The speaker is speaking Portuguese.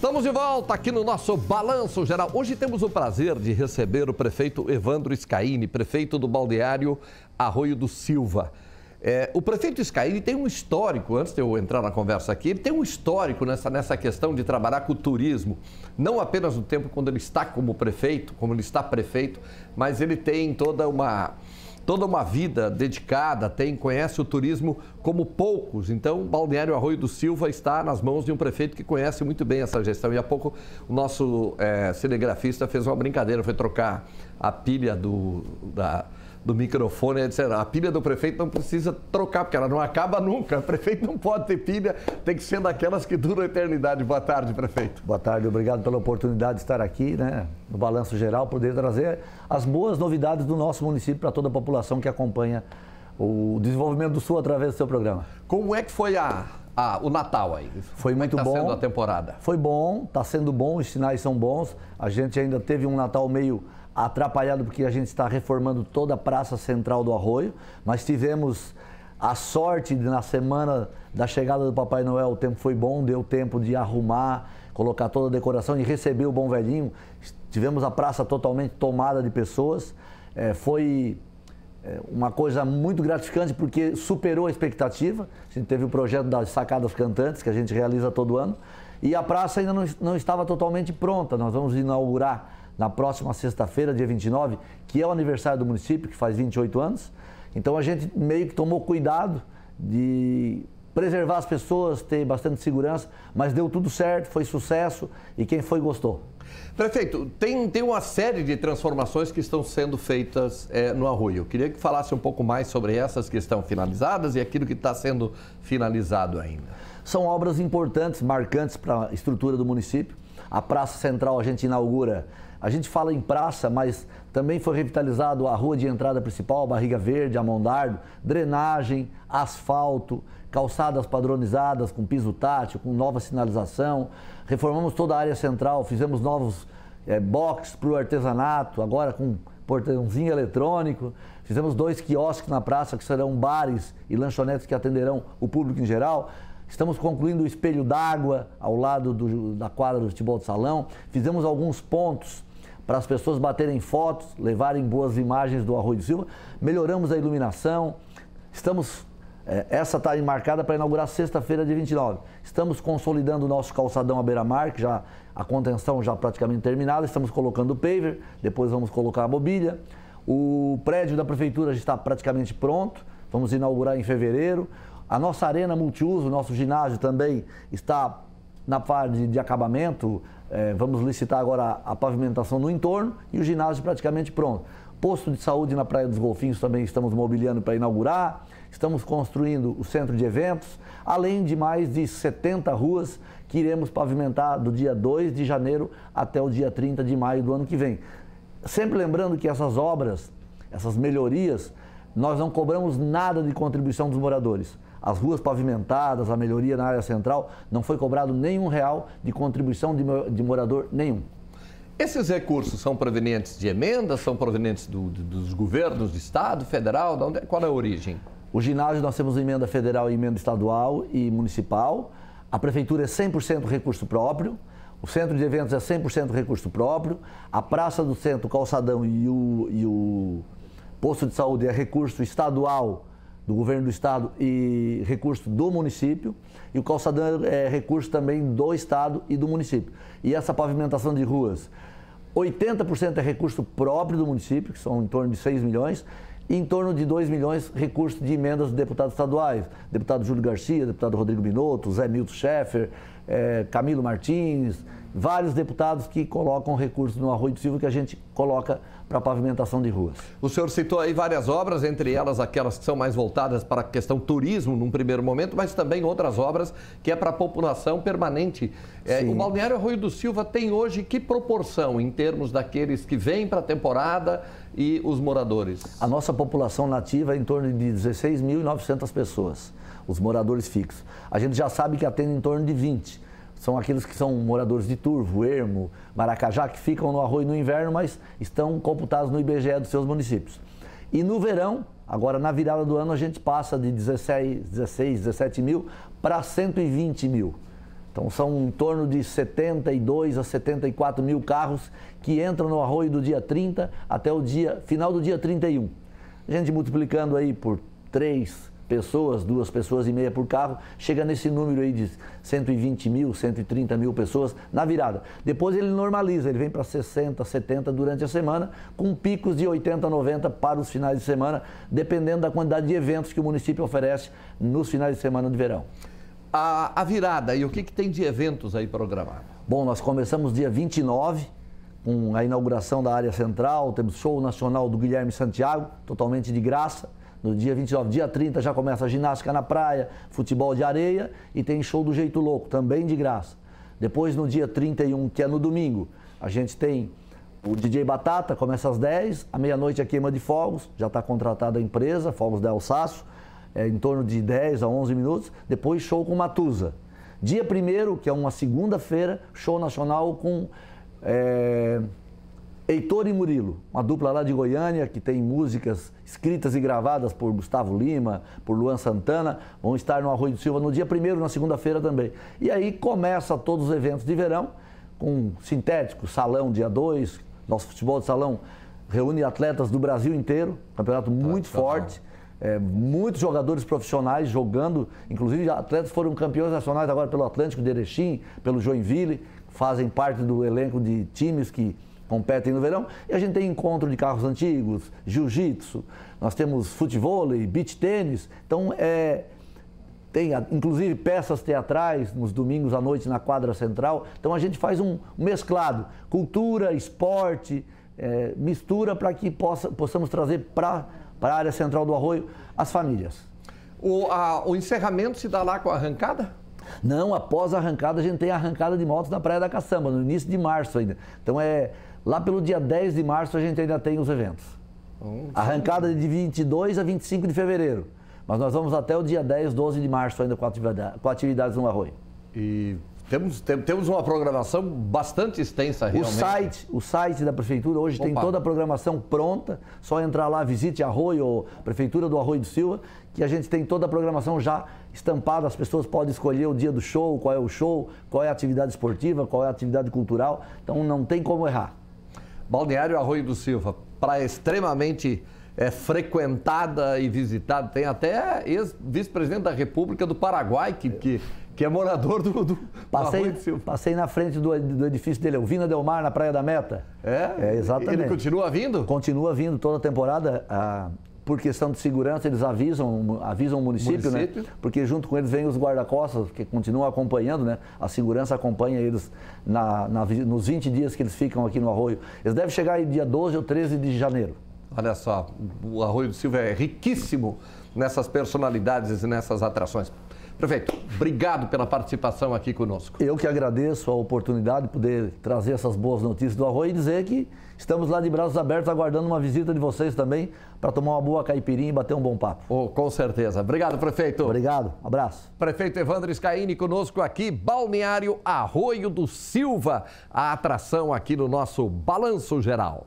Estamos de volta aqui no nosso Balanço Geral. Hoje temos o prazer de receber o prefeito Evandro Scaini, prefeito do balneário Arroio do Silva. É, o prefeito Scaini tem um histórico, antes de eu entrar na conversa aqui, ele tem um histórico nessa, nessa questão de trabalhar com o turismo. Não apenas no tempo quando ele está como prefeito, como ele está prefeito, mas ele tem toda uma toda uma vida dedicada, tem, conhece o turismo como poucos. Então, Balneário Arroio do Silva está nas mãos de um prefeito que conhece muito bem essa gestão. E há pouco o nosso é, cinegrafista fez uma brincadeira, foi trocar a pilha do, da, do microfone, etc. A pilha do prefeito não precisa trocar, porque ela não acaba nunca. O prefeito não pode ter pilha, tem que ser daquelas que duram a eternidade. Boa tarde, prefeito. Boa tarde, obrigado pela oportunidade de estar aqui, né, no Balanço Geral, poder trazer as boas novidades do nosso município para toda a população que acompanha o desenvolvimento do Sul através do seu programa. Como é que foi a, a, o Natal aí? Foi muito tá bom. sendo a temporada? Foi bom, está sendo bom, os sinais são bons. A gente ainda teve um Natal meio atrapalhado porque a gente está reformando toda a praça central do Arroio, mas tivemos a sorte de na semana da chegada do Papai Noel o tempo foi bom, deu tempo de arrumar, colocar toda a decoração e receber o bom velhinho. Tivemos a praça totalmente tomada de pessoas. É, foi uma coisa muito gratificante porque superou a expectativa. A gente teve o projeto das sacadas cantantes que a gente realiza todo ano e a praça ainda não, não estava totalmente pronta. Nós vamos inaugurar na próxima sexta-feira, dia 29, que é o aniversário do município, que faz 28 anos. Então a gente meio que tomou cuidado de preservar as pessoas, ter bastante segurança, mas deu tudo certo, foi sucesso e quem foi gostou. Prefeito, tem, tem uma série de transformações que estão sendo feitas é, no Arroio. Eu queria que falasse um pouco mais sobre essas que estão finalizadas e aquilo que está sendo finalizado ainda. São obras importantes, marcantes para a estrutura do município. A Praça Central a gente inaugura a gente fala em praça, mas também foi revitalizado a rua de entrada principal, Barriga Verde, Amondardo, drenagem, asfalto, calçadas padronizadas com piso tátil, com nova sinalização. Reformamos toda a área central, fizemos novos é, boxes para o artesanato, agora com portãozinho eletrônico. Fizemos dois quiosques na praça que serão bares e lanchonetes que atenderão o público em geral. Estamos concluindo o espelho d'água ao lado do, da quadra do futebol de salão. Fizemos alguns pontos para as pessoas baterem fotos, levarem boas imagens do Arroio do Silva. Melhoramos a iluminação. Estamos, é, essa está marcada para inaugurar sexta-feira, dia 29. Estamos consolidando o nosso calçadão à beira-mar, que já a contenção já praticamente terminada. Estamos colocando o paver, depois vamos colocar a mobília. O prédio da prefeitura já está praticamente pronto. Vamos inaugurar em fevereiro. A nossa arena multiuso, nosso ginásio também está na fase de acabamento. É, vamos licitar agora a, a pavimentação no entorno e o ginásio praticamente pronto. Posto de saúde na Praia dos Golfinhos também estamos mobiliando para inaugurar. Estamos construindo o centro de eventos, além de mais de 70 ruas que iremos pavimentar do dia 2 de janeiro até o dia 30 de maio do ano que vem. Sempre lembrando que essas obras, essas melhorias, nós não cobramos nada de contribuição dos moradores as ruas pavimentadas, a melhoria na área central, não foi cobrado nenhum real de contribuição de, morador nenhum. Esses recursos são provenientes de emendas, são provenientes do, dos governos de Estado, federal? Onde, qual é a origem? O ginásio nós temos emenda federal e emenda estadual e municipal. A prefeitura é 100% recurso próprio. O centro de eventos é 100% recurso próprio. A praça do centro, o calçadão e o, e o posto de saúde é recurso estadual do governo do estado e recurso do município. E o calçadão é recurso também do estado e do município. E essa pavimentação de ruas, 80% é recurso próprio do município, que são em torno de 6 milhões, e em torno de 2 milhões recursos de emendas de deputados estaduais. Deputado Júlio Garcia, deputado Rodrigo Binotto, Zé Milton Schaeffer, é, Camilo Martins, vários deputados que colocam recursos no Arroio do Silva que a gente coloca para pavimentação de ruas. O senhor citou aí várias obras, entre elas aquelas que são mais voltadas para a questão turismo num primeiro momento, mas também outras obras que é para a população permanente. É, o Balneário Arroio do Silva tem hoje que proporção em termos daqueles que vêm para a temporada e os moradores? A nossa população nativa é em torno de 16.900 pessoas, os moradores fixos. A gente já sabe que atende em torno de 20 são aqueles que são moradores de Turvo, Ermo, Maracajá, que ficam no arroio no inverno, mas estão computados no IBGE dos seus municípios. E no verão, agora na virada do ano, a gente passa de 16, 16 17 mil para 120 mil. Então são em torno de 72 a 74 mil carros que entram no arroio do dia 30 até o dia final do dia 31. A gente multiplicando aí por três pessoas, duas pessoas e meia por carro, chega nesse número aí de 120 mil, 130 mil pessoas na virada. Depois ele normaliza, ele vem para 60, 70 durante a semana, com picos de 80, 90 para os finais de semana, dependendo da quantidade de eventos que o município oferece nos finais de semana de verão. A, a virada, e o que, que tem de eventos aí programados? Bom, nós começamos dia 29, com a inauguração da área central, temos show nacional do Guilherme Santiago, totalmente de graça. No dia 29, dia 30 já começa a ginástica na praia, futebol de areia e tem show do Jeito Louco, também de graça. Depois no dia 31, que é no domingo, a gente tem o DJ Batata, começa às 10, à meia-noite a queima de fogos, já está contratada a empresa, Fogos da Alsácio, é, em torno de 10 a 11 minutos. Depois show com Matusa. Dia 1 que é uma segunda-feira, show nacional com é, Heitor e Murilo, uma dupla lá de Goiânia que tem músicas escritas e gravadas por Gustavo Lima, por Luan Santana, vão estar no Arroio do Silva no dia 1 na segunda-feira também. E aí começa todos os eventos de verão, com sintético, salão dia 2, nosso futebol de salão reúne atletas do Brasil inteiro, campeonato muito forte. É, muitos jogadores profissionais jogando, inclusive atletas foram campeões nacionais agora pelo Atlântico de Erechim, pelo Joinville, fazem parte do elenco de times que competem no verão. E a gente tem encontro de carros antigos, jiu-jitsu, nós temos futebol, beach tênis. Então, é, tem inclusive peças teatrais nos domingos à noite na quadra central. Então, a gente faz um, mesclado, cultura, esporte, é, mistura para que possa, possamos trazer para a área central do Arroio as famílias. O, a, o encerramento se dá lá com a arrancada? Não, após a arrancada a gente tem a arrancada de motos na Praia da Caçamba, no início de março ainda. Então é Lá pelo dia 10 de março a gente ainda tem os eventos. Arrancada de 22 a 25 de fevereiro. Mas nós vamos até o dia 10, 12 de março ainda com, atividade, com atividades no Arroio. E temos, temos uma programação bastante extensa realmente. O site, o site da prefeitura hoje Opa. tem toda a programação pronta. Só entrar lá, visite Arroio, ou Prefeitura do Arroio do Silva, que a gente tem toda a programação já estampada. As pessoas podem escolher o dia do show, qual é o show, qual é a atividade esportiva, qual é a atividade cultural. Então não tem como errar. Balneário Arroio do Silva, praia extremamente é, frequentada e visitada. Tem até ex-vice-presidente da República do Paraguai, que, que, que é morador do, do, passei, Arroio do Silva. Passei na frente do, do edifício dele, o Vina Del Mar, na Praia da Meta. É? é exatamente. Ele continua vindo? Continua vindo toda a temporada. A, por questão de segurança, eles avisam, avisam o município, né? município, né? Porque junto com eles vêm os guarda-costas, que continuam acompanhando, né? A segurança acompanha eles na, na, nos 20 dias que eles ficam aqui no Arroio. Eles devem chegar aí dia 12 ou 13 de janeiro. Olha só, o Arroio do Silva é riquíssimo nessas personalidades e nessas atrações. Prefeito, obrigado pela participação aqui conosco. Eu que agradeço a oportunidade de poder trazer essas boas notícias do Arroio e dizer que estamos lá de braços abertos aguardando uma visita de vocês também para tomar uma boa caipirinha e bater um bom papo. Oh, com certeza. Obrigado, prefeito. Obrigado. Abraço. Prefeito Evandro Scaini conosco aqui, Balneário Arroio do Silva, a atração aqui no nosso Balanço Geral.